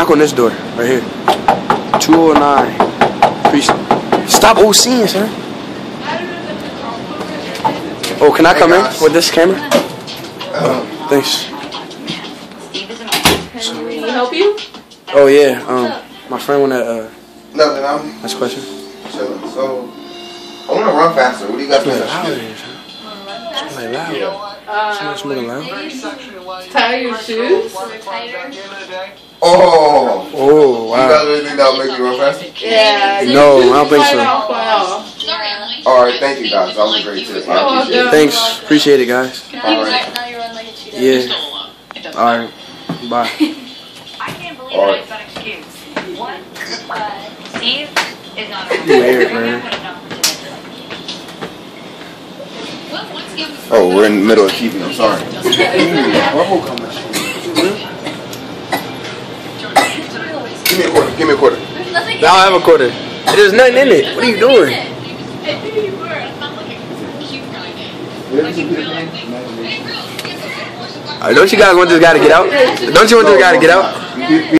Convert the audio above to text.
Knock on this door, right here. 209. Please. Stop OCing, sir. Oh, can I come in with this camera? Thanks. Can we help you? Oh yeah, um, my friend wanna uh, Nothing. I'm ask a question. chilling. So I want to run faster. What do you got for Like me? loud in here, son. Like loud. So much more loud. Tie your shoes? Oh, Oh wow. you got wow. anything that'll make you run faster? Yeah. No, I don't think so. off. All right, thank you guys. That was a great tip. I appreciate it. Thanks, appreciate it, guys. All right. Now you're on like a two day. Yeah. All right. Bye. I can't believe All that right. it's excuse. What? Uh, Steve is not around. Weird, man. Oh, we're in the middle of keeping. I'm sorry. Give me a quarter. Give me a quarter. Now I have a quarter. There's nothing in it. What are you doing? Uh, don't you guys want this guy to get out? Don't you want this guy to get out?